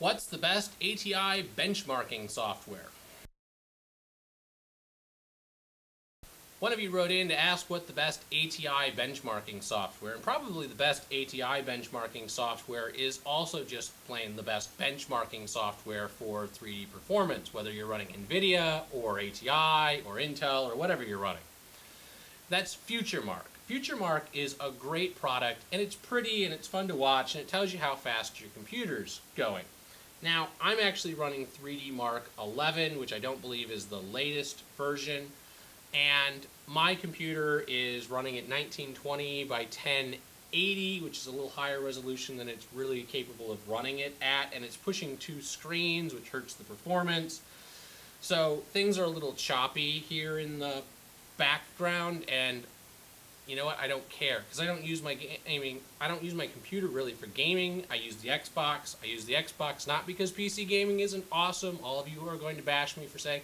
What's the best ATI benchmarking software? One of you wrote in to ask what the best ATI benchmarking software, and probably the best ATI benchmarking software is also just plain the best benchmarking software for 3D performance, whether you're running NVIDIA or ATI or Intel or whatever you're running. That's FutureMark. FutureMark is a great product, and it's pretty and it's fun to watch, and it tells you how fast your computer's going. Now, I'm actually running 3D Mark 11, which I don't believe is the latest version. And my computer is running at 1920 by 1080, which is a little higher resolution than it's really capable of running it at. And it's pushing two screens, which hurts the performance. So things are a little choppy here in the background. And you know what? I don't care because I don't use my gaming. I don't use my computer really for gaming. I use the Xbox. I use the Xbox not because PC gaming isn't awesome. All of you are going to bash me for saying,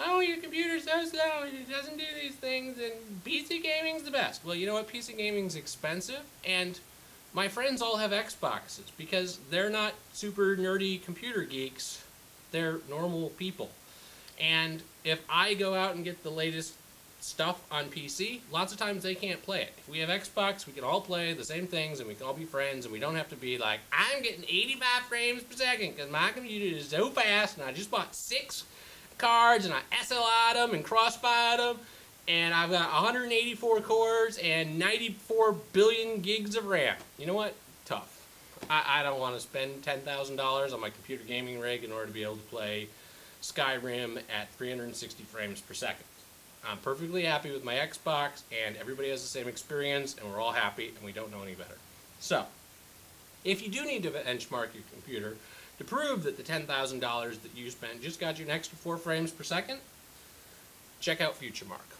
"Oh, your computer's so slow and it doesn't do these things." And PC gaming's the best. Well, you know what? PC gaming's expensive, and my friends all have Xboxes because they're not super nerdy computer geeks. They're normal people. And if I go out and get the latest stuff on PC, lots of times they can't play it. If we have Xbox, we can all play the same things and we can all be friends and we don't have to be like, I'm getting 85 frames per second because my computer is so fast and I just bought six cards and I SLI'd them and crossfired them and I've got 184 cores and 94 billion gigs of RAM. You know what? Tough. I, I don't want to spend $10,000 on my computer gaming rig in order to be able to play Skyrim at 360 frames per second. I'm perfectly happy with my Xbox, and everybody has the same experience, and we're all happy, and we don't know any better. So, if you do need to benchmark your computer to prove that the $10,000 that you spent just got you an extra 4 frames per second, check out FutureMark.